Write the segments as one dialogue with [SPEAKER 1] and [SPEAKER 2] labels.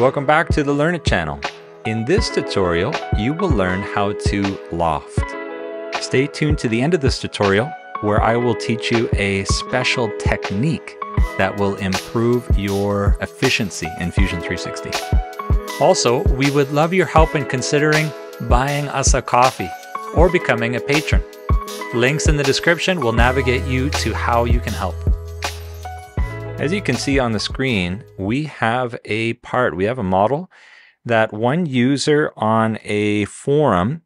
[SPEAKER 1] Welcome back to the Learn It channel. In this tutorial, you will learn how to loft. Stay tuned to the end of this tutorial where I will teach you a special technique that will improve your efficiency in Fusion 360. Also, we would love your help in considering buying us a coffee or becoming a patron. Links in the description will navigate you to how you can help. As you can see on the screen, we have a part, we have a model that one user on a forum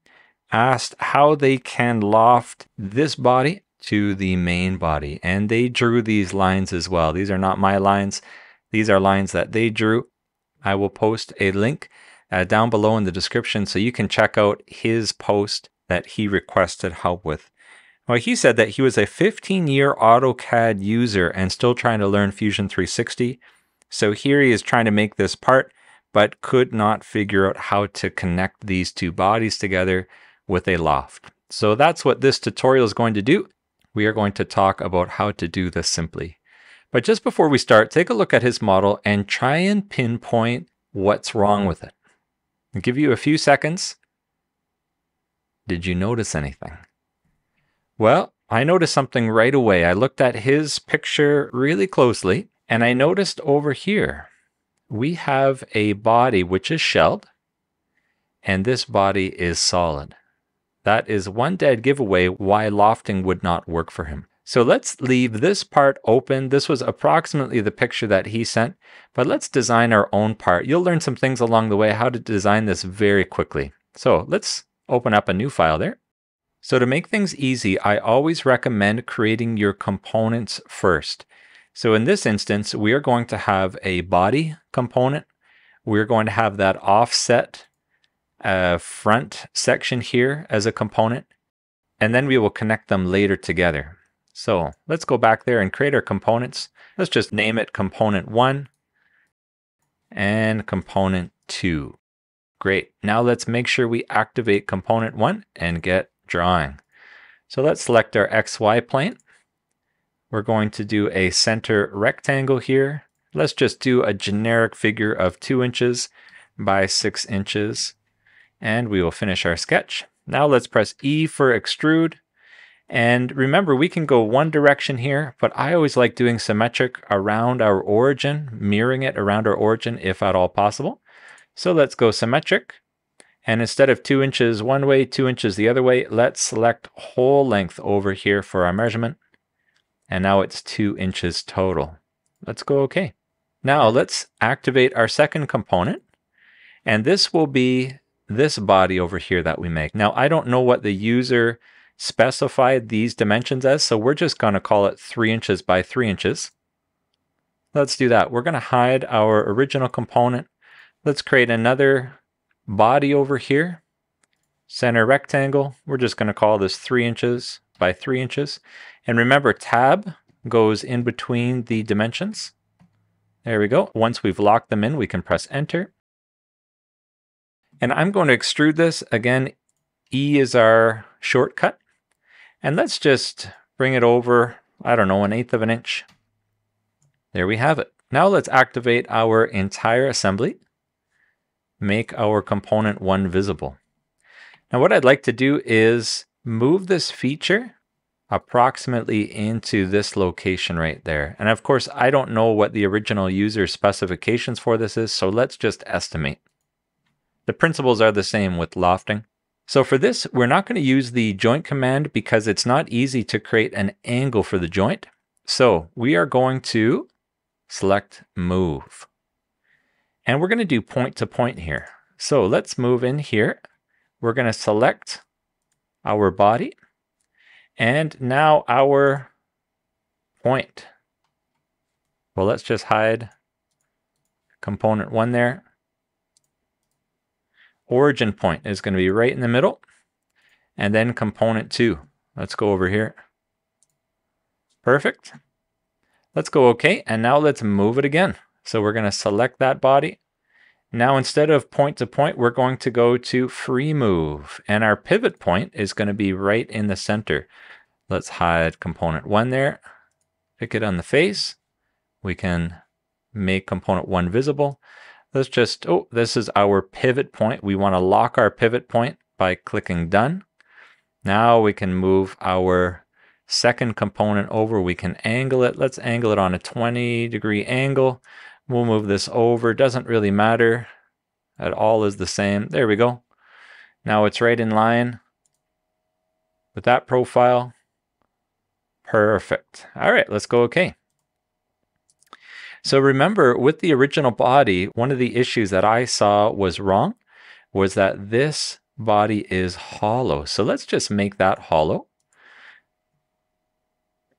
[SPEAKER 1] asked how they can loft this body to the main body. And they drew these lines as well. These are not my lines. These are lines that they drew. I will post a link uh, down below in the description so you can check out his post that he requested help with. Well, he said that he was a 15 year AutoCAD user and still trying to learn Fusion 360. So here he is trying to make this part, but could not figure out how to connect these two bodies together with a loft. So that's what this tutorial is going to do. We are going to talk about how to do this simply. But just before we start, take a look at his model and try and pinpoint what's wrong with it. I'll give you a few seconds. Did you notice anything? Well, I noticed something right away. I looked at his picture really closely and I noticed over here we have a body which is shelled and this body is solid. That is one dead giveaway why lofting would not work for him. So let's leave this part open. This was approximately the picture that he sent, but let's design our own part. You'll learn some things along the way how to design this very quickly. So let's open up a new file there. So to make things easy, I always recommend creating your components first. So in this instance, we are going to have a body component. We're going to have that offset uh, front section here as a component, and then we will connect them later together. So let's go back there and create our components. Let's just name it component one and component two. Great. Now let's make sure we activate component one and get drawing. So let's select our XY plane. We're going to do a center rectangle here. Let's just do a generic figure of two inches by six inches and we will finish our sketch. Now let's press E for extrude. And remember, we can go one direction here, but I always like doing symmetric around our origin, mirroring it around our origin if at all possible. So let's go symmetric. And instead of two inches one way, two inches the other way, let's select whole length over here for our measurement. And now it's two inches total. Let's go OK. Now let's activate our second component. And this will be this body over here that we make. Now, I don't know what the user specified these dimensions as, so we're just going to call it 3 inches by 3 inches. Let's do that. We're going to hide our original component. Let's create another body over here. Center rectangle. We're just going to call this 3 inches by 3 inches. And remember, tab goes in between the dimensions. There we go. Once we've locked them in, we can press enter. And I'm going to extrude this. Again, E is our shortcut. And let's just bring it over, I don't know, an eighth of an inch. There we have it. Now let's activate our entire assembly. Make our component one visible. Now what I'd like to do is move this feature approximately into this location right there. And of course, I don't know what the original user specifications for this is, so let's just estimate. The principles are the same with lofting. So for this, we're not going to use the joint command because it's not easy to create an angle for the joint. So we are going to select move. And we're going to do point to point here. So let's move in here. We're going to select our body and now our point. Well, let's just hide component one there origin point is going to be right in the middle. And then component two. Let's go over here. Perfect. Let's go OK. And now let's move it again. So we're going to select that body. Now instead of point to point, we're going to go to free move. And our pivot point is going to be right in the center. Let's hide component one there. Pick it on the face. We can make component one visible. Let's just, oh, this is our pivot point. We want to lock our pivot point by clicking done. Now we can move our second component over. We can angle it. Let's angle it on a 20 degree angle. We'll move this over. Doesn't really matter. It all is the same. There we go. Now it's right in line with that profile. Perfect. All right, let's go okay. So remember, with the original body, one of the issues that I saw was wrong was that this body is hollow. So let's just make that hollow.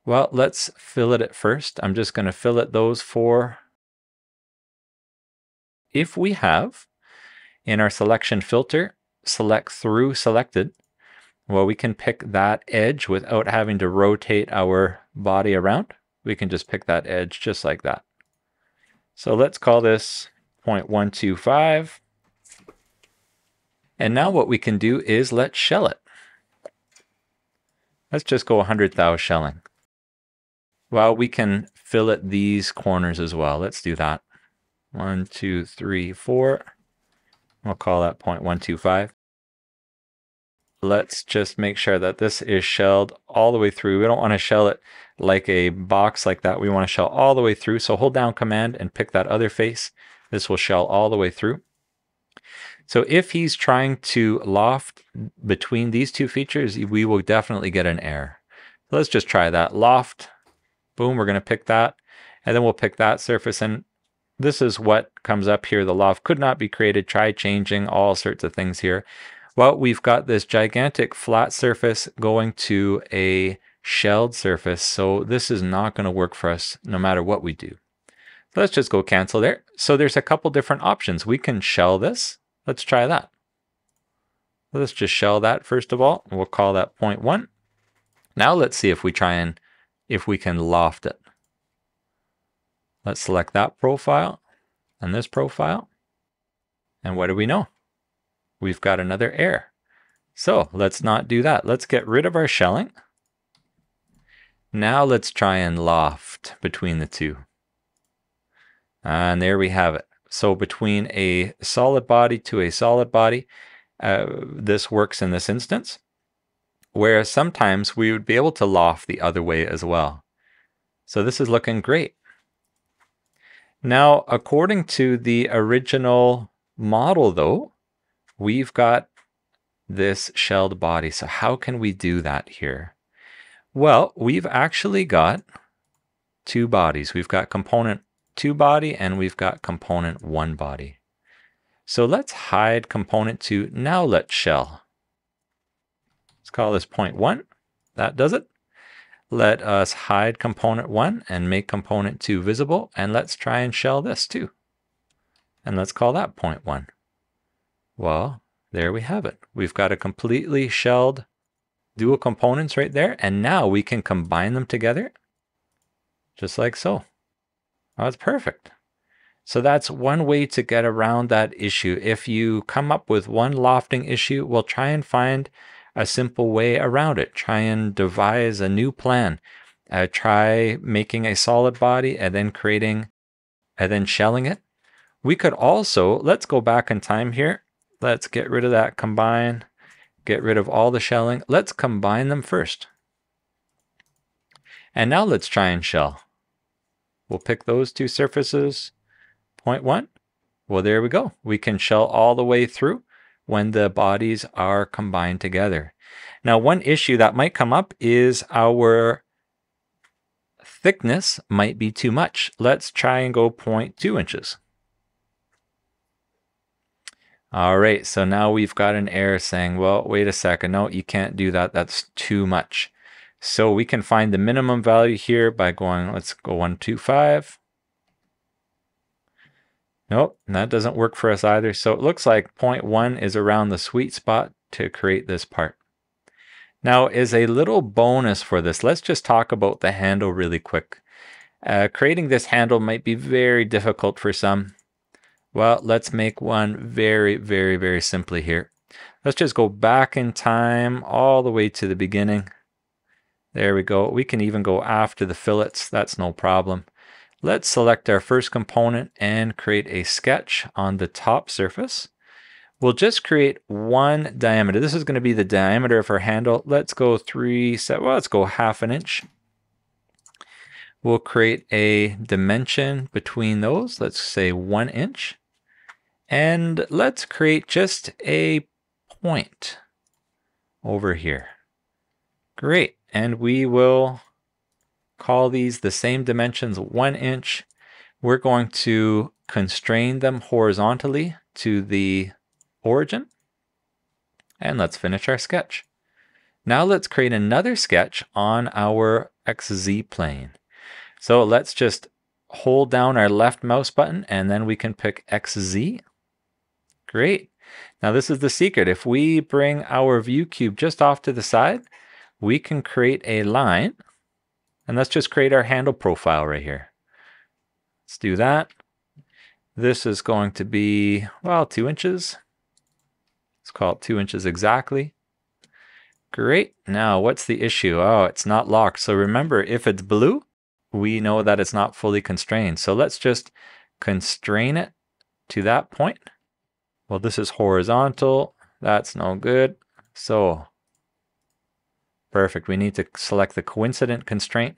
[SPEAKER 1] Well, let's fillet it at first. I'm just going to fillet those four. If we have in our selection filter, select through selected, well, we can pick that edge without having to rotate our body around. We can just pick that edge just like that. So let's call this 0.125. And now what we can do is let's shell it. Let's just go 100 thou shelling. Well, we can fillet these corners as well. Let's do that. One, two, three, four. We'll call that 0.125. Let's just make sure that this is shelled all the way through. We don't want to shell it like a box like that. We want to shell all the way through. So hold down command and pick that other face. This will shell all the way through. So if he's trying to loft between these two features, we will definitely get an error. Let's just try that. Loft, boom, we're going to pick that. And then we'll pick that surface. And this is what comes up here. The loft could not be created. Try changing all sorts of things here. Well, we've got this gigantic flat surface going to a shelled surface. So this is not going to work for us no matter what we do. Let's just go cancel there. So there's a couple different options. We can shell this. Let's try that. Let's just shell that first of all. We'll call that point one. Now let's see if we try and if we can loft it. Let's select that profile and this profile. And what do we know? We've got another error. So let's not do that. Let's get rid of our shelling. Now let's try and loft between the two. And there we have it. So between a solid body to a solid body, uh, this works in this instance. Whereas sometimes we would be able to loft the other way as well. So this is looking great. Now, according to the original model though, we've got this shelled body. So how can we do that here? Well, we've actually got two bodies. We've got component two body and we've got component one body. So let's hide component two. Now let's shell. Let's call this point one. That does it. Let us hide component one and make component two visible. And let's try and shell this too. And let's call that point one. Well, there we have it. We've got a completely shelled dual components right there. And now we can combine them together just like so. Oh, that's perfect. So that's one way to get around that issue. If you come up with one lofting issue, we'll try and find a simple way around it. Try and devise a new plan. Uh, try making a solid body and then creating and then shelling it. We could also, let's go back in time here. Let's get rid of that combine get rid of all the shelling. Let's combine them first. And now let's try and shell. We'll pick those two surfaces, point one. Well, there we go. We can shell all the way through when the bodies are combined together. Now, one issue that might come up is our thickness might be too much. Let's try and go 0.2 inches. All right, so now we've got an error saying, well, wait a second. No, you can't do that. That's too much. So we can find the minimum value here by going, let's go 125. Nope, that doesn't work for us either. So it looks like 0.1 is around the sweet spot to create this part. Now, as a little bonus for this, let's just talk about the handle really quick. Uh, creating this handle might be very difficult for some. Well, let's make one very, very, very simply here. Let's just go back in time all the way to the beginning. There we go. We can even go after the fillets. That's no problem. Let's select our first component and create a sketch on the top surface. We'll just create one diameter. This is going to be the diameter of our handle. Let's go three, set, well, let's go half an inch. We'll create a dimension between those. Let's say one inch. And let's create just a point over here. Great. And we will call these the same dimensions, one inch. We're going to constrain them horizontally to the origin. And let's finish our sketch. Now let's create another sketch on our XZ plane. So let's just hold down our left mouse button and then we can pick XZ. Great. Now this is the secret. If we bring our view cube just off to the side, we can create a line and let's just create our handle profile right here. Let's do that. This is going to be, well, two inches. Let's call it two inches exactly. Great. Now, what's the issue? Oh, it's not locked. So remember, if it's blue, we know that it's not fully constrained. So let's just constrain it to that point. Well, this is horizontal. That's no good. So, perfect. We need to select the coincident constraint.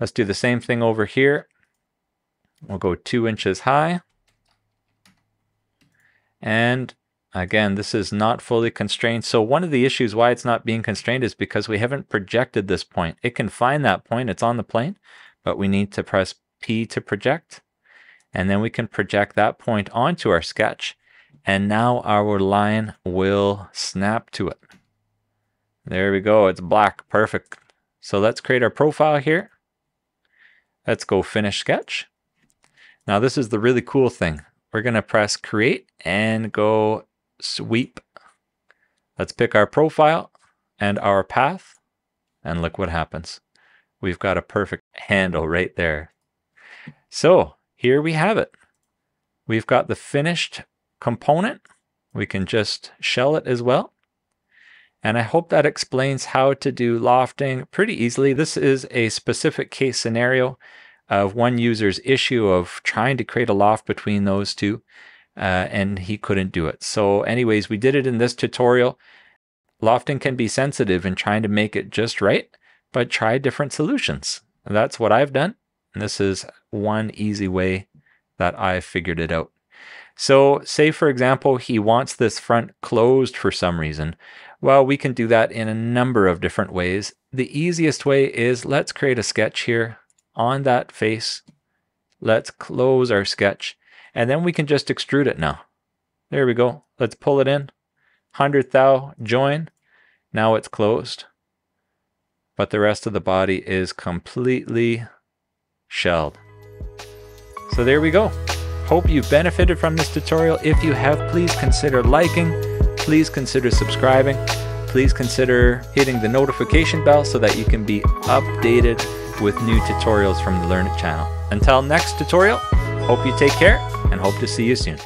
[SPEAKER 1] Let's do the same thing over here. We'll go two inches high. And Again, this is not fully constrained. So one of the issues why it's not being constrained is because we haven't projected this point. It can find that point, it's on the plane, but we need to press P to project. And then we can project that point onto our sketch. And now our line will snap to it. There we go, it's black, perfect. So let's create our profile here. Let's go finish sketch. Now this is the really cool thing. We're gonna press create and go sweep. Let's pick our profile and our path and look what happens. We've got a perfect handle right there. So here we have it. We've got the finished component. We can just shell it as well. And I hope that explains how to do lofting pretty easily. This is a specific case scenario of one user's issue of trying to create a loft between those two uh, and he couldn't do it. So anyways, we did it in this tutorial. Lofting can be sensitive in trying to make it just right, but try different solutions. That's what I've done. And this is one easy way that I've figured it out. So say, for example, he wants this front closed for some reason. Well, we can do that in a number of different ways. The easiest way is let's create a sketch here on that face. Let's close our sketch. And then we can just extrude it now. There we go. Let's pull it in. 100 thou join. Now it's closed. But the rest of the body is completely shelled. So there we go. Hope you've benefited from this tutorial. If you have, please consider liking. Please consider subscribing. Please consider hitting the notification bell so that you can be updated with new tutorials from the Learn It channel. Until next tutorial, hope you take care and hope to see you soon.